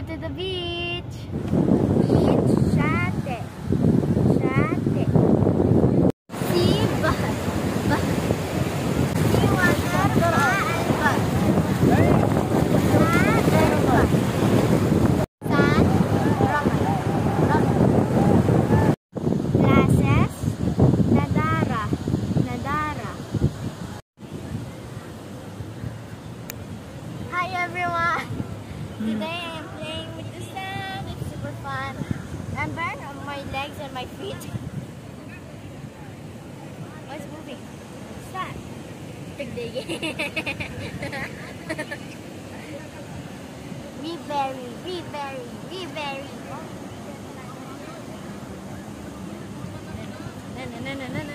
To the beach. Beach Shate. Shate. Sea Bahar. Bahar. Sea water. Bahar. Nadara. Nadara. Hi everyone! I'm bent on my legs and my feet. What's moving? What's that? Big dig. Reberry, reberry, reberry. Na na na na na.